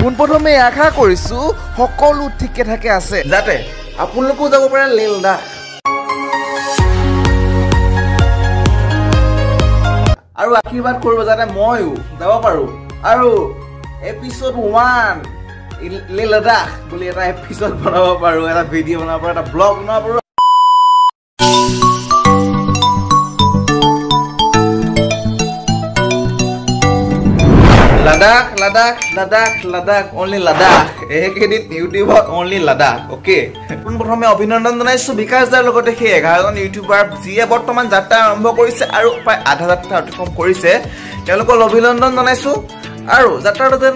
পোনপ্ৰথমে আশা কৰিছোঁ সকলো ঠিকে ঠাকে আছে। যাতে আপোনালোকেও যাব পাৰে লাডাখ আৰু আশীৰ্বাদ কৰিব যাতে ময়ো যাব পাৰোঁ। আৰু এপিছড ওৱান লে লাডাখ বুলি এটা এপিছড বনাব পাৰোঁ এটা ভিডিঅ' বনাব পাৰোঁ এটা ব্লগ বনাব পাৰোঁ। লাডাখ লাডাখ লাডাখ লাডাখ অনলি লাডাখ। এইকেইদিন ইউটিউবত অনলি লাডাখ অ'কে পোনপ্ৰথমে অভিনন্দন জনাইছোঁ বিকাশ দাৰ লগতে সেই এঘাৰজন ইউটিউবাৰ যিয়ে বৰ্তমান যাত্ৰা আৰম্ভ কৰিছে আৰু প্ৰায় আধা যাত্ৰা অতিক্ৰম কৰিছে। তেওঁলোকক অভিনন্দন জনাইছোঁ। আৰু যাত্ৰাটো যেন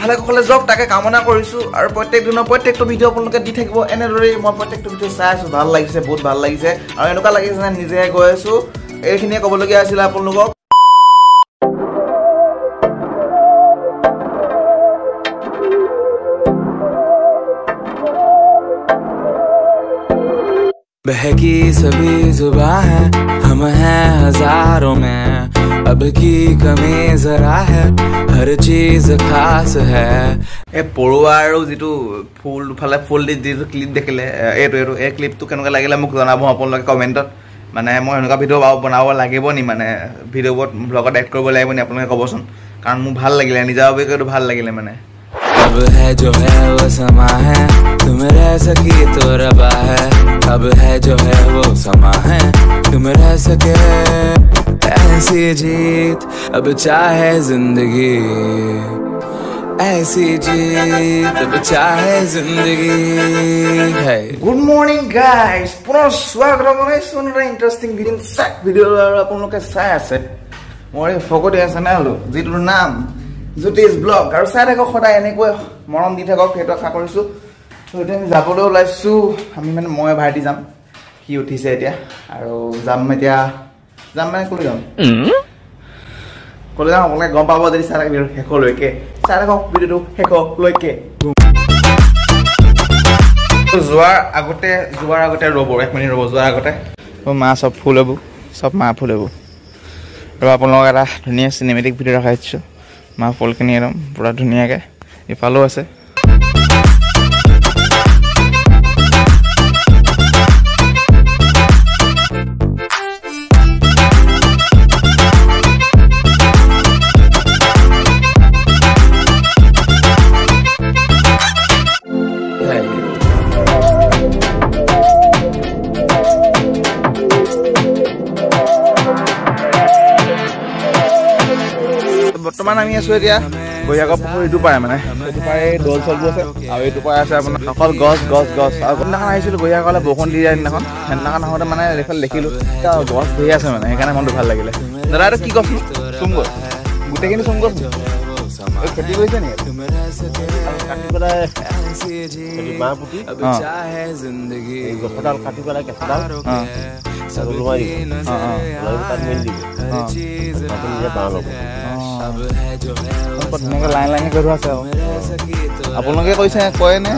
ভালে কুশলে যাওক তাকে কামনা কৰিছোঁ। আৰু প্ৰত্যেক দিনৰ প্ৰত্যেকটো ভিডিঅ' আপোনালোকে দি থাকিব। এনেদৰেই মই প্ৰত্যেকটো ভিডিঅ' চাই আছোঁ। ভাল লাগিছে বহুত ভাল লাগিছে। আৰু এনেকুৱা লাগিছে যেন নিজে গৈ আছোঁ। এইখিনিয়ে ক'বলগীয়া আছিলে আপোনালোকক। बहकी सभी जुबा है हम हैं हजारों में अब की कमी जरा है हर चीज खास है এই পৰুৱা আৰু যিটো ফুল দুফালে ফুল দি যিটো ক্লিপ দেখিলে এ, এইটো এইটো এই ক্লিপটো কেনেকুৱা লাগিলে মোক জনাব আপোনালোকে কমেণ্টত মানে মই এনেকুৱা ভিডিঅ' বাৰু বনাব লাগিব নি মানে ভিডিঅ'বোৰত ব্লগত এড কৰিব লাগিব নি আপোনালোকে ক'বচোন কাৰণ মোৰ ভাল লাগিলে নিজাববীয়াকৈতো ভাল লাগিলে মানে अब है जो है वो समा है। तुम रह सके तो रबा है। अब है जो है वो समा है। तुम रह सके ऐसी जीत। अब चाहे ज़िंदगी। ऐसी जीत। अब चाहे ज़िंदगी। है। गुड मॉर्निंग गाइस पुनः स्वागत है। मैं सुन रहे इंटरेस्टिंग वीडियो सेट वीडियो आप लोग के साथ से मोरे फोकट है लो। जितु नाम জ্যোতিষ ব্লগ আৰু চাই থাকক সদায় এনেকৈ মৰম দি থাকক সেইটো আশা কৰিছোঁ এতিয়া আমি যাবলৈ ওলাইছোঁ। আমি মানে মই ভাইটি যাম। সি উঠিছে এতিয়া। আৰু যাম এতিয়া। যাম মানে ক'লৈ যাম? ক'লৈ যাম আপোনালোকে গম পাব যদি চাই থাকে ভিডিঅ'টো শেষলৈকে। চাই থাকক ভিডিঅ'টো শেষলৈকে। যোৱাৰ আগতে যোৱাৰ আগতে ৰ'ব। এক মিনিট ৰ'ব যোৱাৰ আগতে। মা চব ফুল হ'ব। চব মা ফুল হ'ব। আৰু আপোনালোকক এটা ধুনীয়া চিনেমেটিক ভিডিঅ' ৰখাই দিছোঁ মা ফুলখিনি একদম পূৰা ধুনীয়াকৈ ইফালেও আছে। বৰ্তমান আমি আছোঁ এতিয়া বৈয়াগৰ পুখুৰীটো পাৰে মানে। সেইটো পাৰে দল চলবোৰ আছে আৰু এইটো পাৰে আছে আপোনাৰ অকল গছ গছ গছ। আৰু কোনদিনাখন আহিছিলোঁ বৈয়াগলে বৰষুণ দি দিয়া সেইদিনাখন সেইদিনাখন আহোঁতে মানে এইফালে দেখিলোঁ গছ ধেৰ আছে মানে সেইকাৰণে মনটো ভাল লাগিলে। দাদা এইটো কি গছ চুম গছ গোটেইখিনি চুম গছ খেতি কৰিছে নেকি? লাইন লাইনে কৈ থোৱা আছে আপোনালোকে কৈছে কয় নে?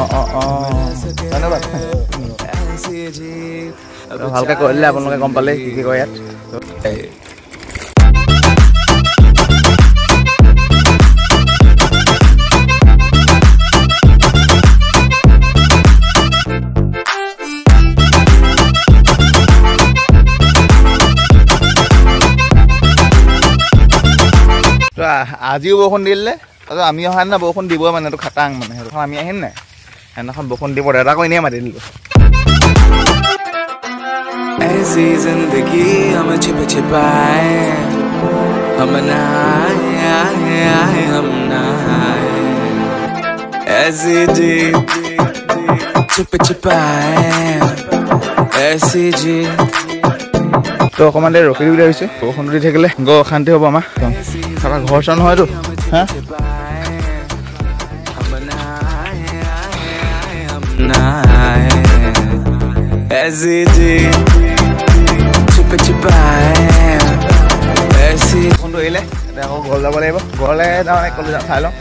অঁ অঁ ধন্যবাদ। ভালকে কৈ দিলে আপোনালোকে গম পালে কি কি কয় ইয়াত। আজিও বৰষুণ দি দিলে তাৰপিছত আমি অহা দিনা বৰষুণ দিবই মানে এইটো খাটাং মানে সেইদিনাখন আমি আহিম নাই সেইদিনাখন বৰষুণ দিব দাদাকো এনেই মাতি দিলোঁ ऐसी जिंदगी हम छिप छिपाए हम नहाए आए आए हम नहाए ऐसी जी छिप छिपाए ऐसी जी তো অকণমান দেৰি ৰখি বুলি ভাবিছোঁ। বৰষুণ দি থাকিলে গৰ অশান্তি হ'ব আমাৰ। তাৰপৰা ঘৰ চৰ নহয়তো। এৰিলে আকৌ ঘৰ যাব লাগিব। ঘৰলৈ তাৰমানে ক'লৈ যাওঁ চাই লওঁ।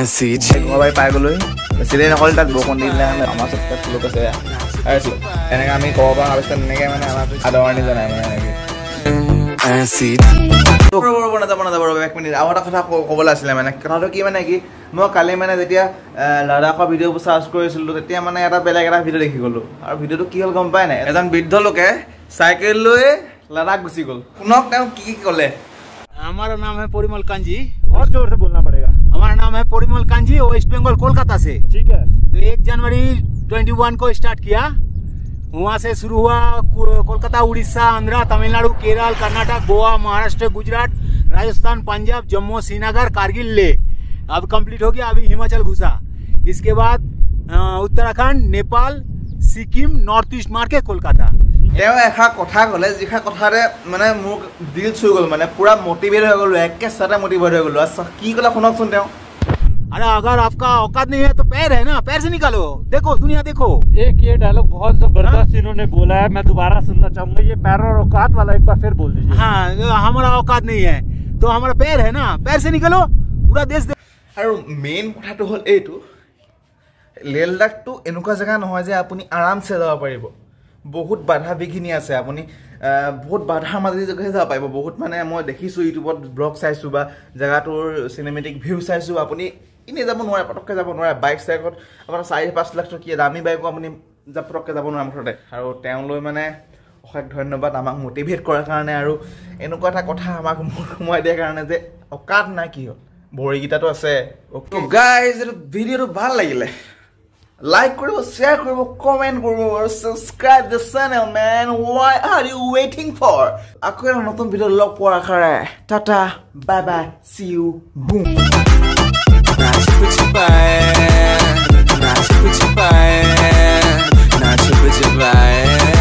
মেছেজ কোনোবাই পাই গ'লৈ মেছেজে নহ'লে তাত বৰষুণ দিলে আমাৰ চব তাত লোক আছে। এনেকৈ আমি ক'ব পৰা পিছত এনেকৈ। মানে। আমাক আদৰণি জনাই মানে এনেকৈ লাডাখৰ ভিডিঅ'বোৰ চাৰ্চ কৰিছিলো তেতিয়া মানে এটা বেলেগ এটা ভিডিঅ' দেখি গলো। আৰু ভিডিঅ'টো কি হ'ল গম পাই নাই? এজন বৃদ্ধ লোকে চাইকেল লৈ লাডাখ গুচি গ'ল। শুনক তেওঁ কি কলে। আমাৰ নাম হে পৰিমল কাঞ্জি। বৰ জোৰ বুলি নাপাৰে हमारा नाम है परिमल कांजी वेस्ट बंगाल कोलकाता से। ठीक है। तो एक जनवरी 21 को स्टार्ट किया। वहाँ से शुरू हुआ कोलकाता उड़ीसा आंध्रा तमिलनाडु केरल कर्नाटक गोवा महाराष्ट्र गुजरात राजस्थान पंजाब जम्मू श्रीनगर कारगिल ले। अब कंप्लीट हो गया अभी हिमाचल घुसा। इसके बाद उत्तराखंड नेपाल सिक्किम नॉर्थ ईस्ट मार के कोलकाता। তেওঁ এষাৰ কথা ক'লে যিষাৰ কথাৰে মানে মোক দিল চুই গ'ল মানে পূৰা মটিভেট হৈ গ'লো একে চাতে মটিভেট হৈ গ'লো আচ্ছা কি ক'লে শুনকচোন তেওঁ अरे अगर आपका औकात नहीं है तो पैर है ना पैर से निकालो देखो दुनिया देखो एक ये डायलॉग बहुत जबरदस्त इन्होंने बोला है मैं दोबारा सुनना चाहूंगा ये पैर और औकात वाला एक बार फिर बोल दीजिए हाँ हमारा औकात नहीं है तो हमारा पैर है ना पैर से निकलो पूरा देश दे... আৰু মেইন কথাটো হ'ল এইটো লেহ লাডাখটো এনেকুৱা জেগা নহয় যে আপুনি আৰামছে যাব পাৰিব বহুত বাধা বিঘিনি আছে আপুনি বহুত বাধাৰ জেগাহে যাব পাৰিব বহুত মানে মই দেখিছোঁ ইউটিউবত ব্লগ চাইছোঁ বা জেগাটোৰ চিনেমেটিক ভিউ চাইছোঁ আপুনি এনেই যাব নোৱাৰে পটককৈ যাব নোৱাৰে বাইক চাইকত আপোনাৰ চাৰি পাঁচ লাখ টকীয়া দামী বাইকো আপুনি পটককৈ যাব নোৱাৰে মুঠতে। আৰু তেওঁলৈ মানে অশেষ ধন্যবাদ আমাক মটিভেট কৰাৰ কাৰণে আৰু এনেকুৱা এটা কথা আমাক সোমোৱাই দিয়াৰ কাৰণে যে অকাত নাই কি হ'ল। ভৰিকেইটাতো আছে। ভিডিঅ'টো ভাল লাগিলে। লাইক কৰিব শ্বেয়াৰ কৰিব কমেণ্ট কৰিব আৰু subscribe the channel man why are you ৱেইটিং for আকৌ এটা নতুন ভিডিঅ' লগ পোৱাৰ আশাৰে tata bye bye see you boom Nice to meet you, bye. Bye.